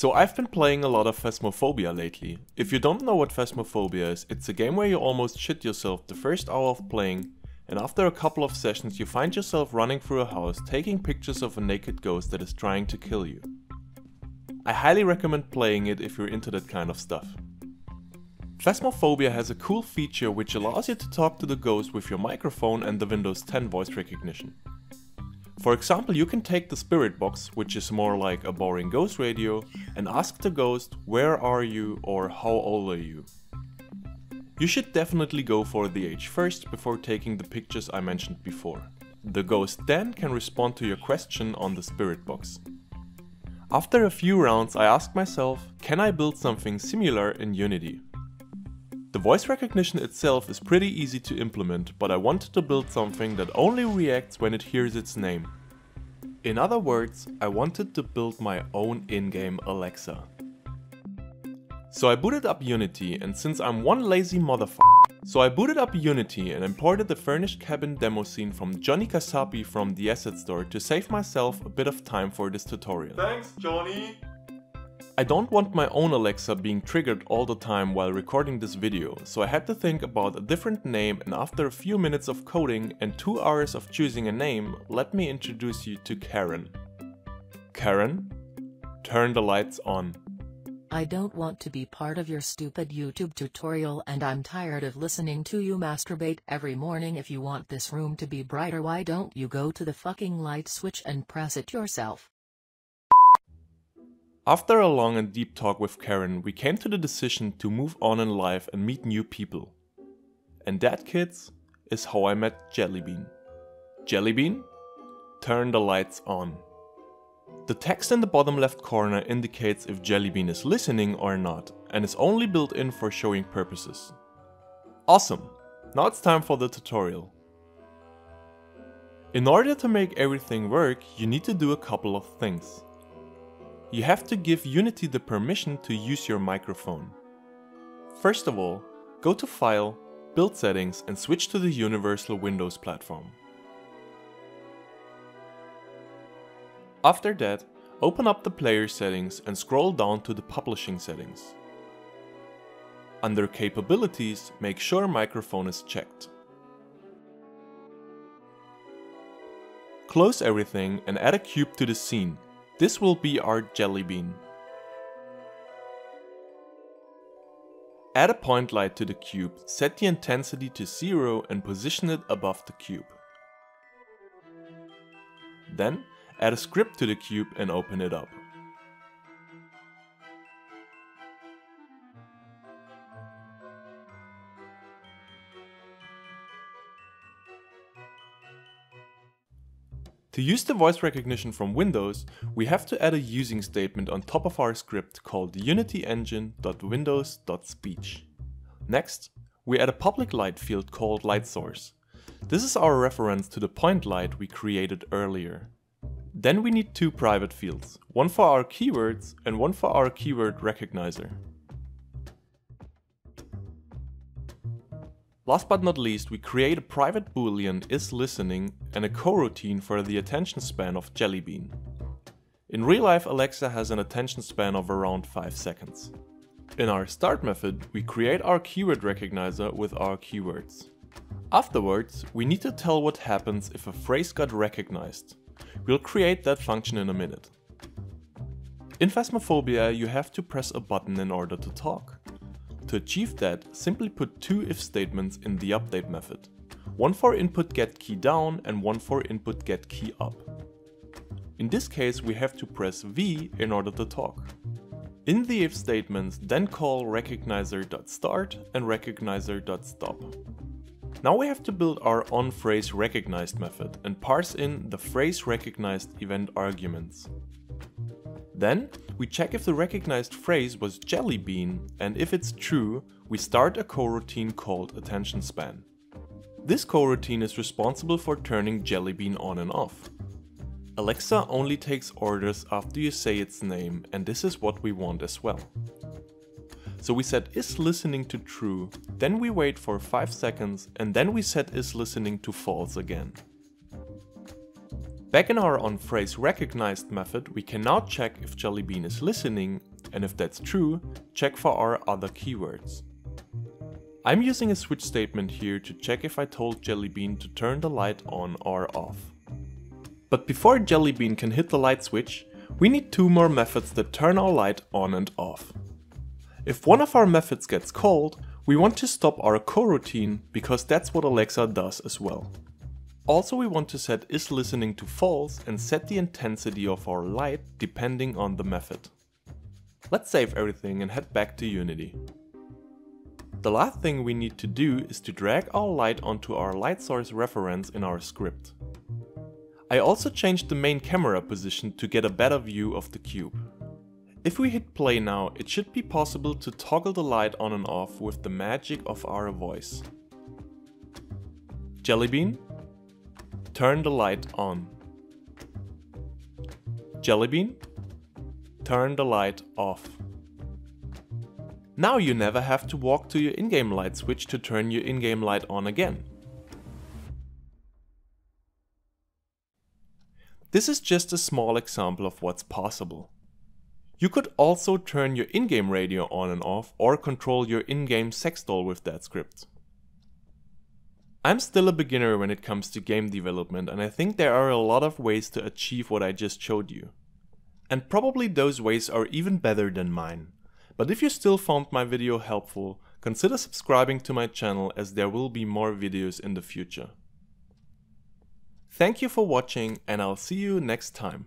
So I've been playing a lot of Phasmophobia lately. If you don't know what Phasmophobia is, it's a game where you almost shit yourself the first hour of playing and after a couple of sessions you find yourself running through a house taking pictures of a naked ghost that is trying to kill you. I highly recommend playing it if you're into that kind of stuff. Phasmophobia has a cool feature which allows you to talk to the ghost with your microphone and the Windows 10 voice recognition. For example, you can take the spirit box, which is more like a boring ghost radio, and ask the ghost where are you or how old are you. You should definitely go for the age first before taking the pictures I mentioned before. The ghost then can respond to your question on the spirit box. After a few rounds I asked myself, can I build something similar in Unity? The voice recognition itself is pretty easy to implement, but I wanted to build something that only reacts when it hears its name. In other words, I wanted to build my own in-game Alexa. So I booted up Unity and since I'm one lazy motherfucker, so I booted up Unity and imported the furnished cabin demo scene from Johnny Kasapi from the asset store to save myself a bit of time for this tutorial. Thanks, Johnny! I don't want my own Alexa being triggered all the time while recording this video, so I had to think about a different name and after a few minutes of coding and 2 hours of choosing a name, let me introduce you to Karen. Karen, turn the lights on. I don't want to be part of your stupid YouTube tutorial and I'm tired of listening to you masturbate every morning if you want this room to be brighter why don't you go to the fucking light switch and press it yourself. After a long and deep talk with Karen, we came to the decision to move on in life and meet new people. And that, kids, is how I met Jellybean. Jellybean? Turn the lights on. The text in the bottom left corner indicates if Jellybean is listening or not, and is only built in for showing purposes. Awesome! Now it's time for the tutorial. In order to make everything work, you need to do a couple of things. You have to give Unity the permission to use your microphone. First of all, go to File, Build Settings and switch to the Universal Windows platform. After that, open up the player settings and scroll down to the publishing settings. Under Capabilities, make sure microphone is checked. Close everything and add a cube to the scene this will be our jelly bean. Add a point light to the cube, set the intensity to 0 and position it above the cube. Then add a script to the cube and open it up. To use the voice recognition from Windows, we have to add a using statement on top of our script called unityengine.windows.speech. Next, we add a public light field called light source. This is our reference to the point light we created earlier. Then we need two private fields, one for our keywords and one for our keyword recognizer. Last but not least, we create a private boolean is listening and a coroutine for the attention span of Jellybean. In real life, Alexa has an attention span of around 5 seconds. In our start method, we create our keyword recognizer with our keywords. Afterwards, we need to tell what happens if a phrase got recognized. We'll create that function in a minute. In Phasmophobia, you have to press a button in order to talk. To achieve that, simply put two if statements in the update method. One for input get key down and one for input get key up. In this case we have to press V in order to talk. In the if statements then call recognizer.start and recognizer.stop. Now we have to build our onPhraseRecognized method and parse in the phrase recognized event arguments. Then, we check if the recognized phrase was jelly bean, and if it's true, we start a coroutine called attention span. This coroutine is responsible for turning jelly bean on and off. Alexa only takes orders after you say its name, and this is what we want as well. So we set is listening to true, then we wait for 5 seconds, and then we set is listening to false again. Back in our onPhraseRecognized method, we can now check if Jellybean is listening, and if that's true, check for our other keywords. I'm using a switch statement here to check if I told Jellybean to turn the light on or off. But before Jellybean can hit the light switch, we need two more methods that turn our light on and off. If one of our methods gets called, we want to stop our coroutine because that's what Alexa does as well. Also we want to set is listening to false and set the intensity of our light depending on the method. Let's save everything and head back to Unity. The last thing we need to do is to drag our light onto our light source reference in our script. I also changed the main camera position to get a better view of the cube. If we hit play now, it should be possible to toggle the light on and off with the magic of our voice. Jellybean, turn the light on. Jellybean, turn the light off. Now you never have to walk to your in-game light switch to turn your in-game light on again. This is just a small example of what's possible. You could also turn your in-game radio on and off or control your in-game sex doll with that script. I'm still a beginner when it comes to game development and I think there are a lot of ways to achieve what I just showed you. And probably those ways are even better than mine. But if you still found my video helpful, consider subscribing to my channel as there will be more videos in the future. Thank you for watching and I'll see you next time.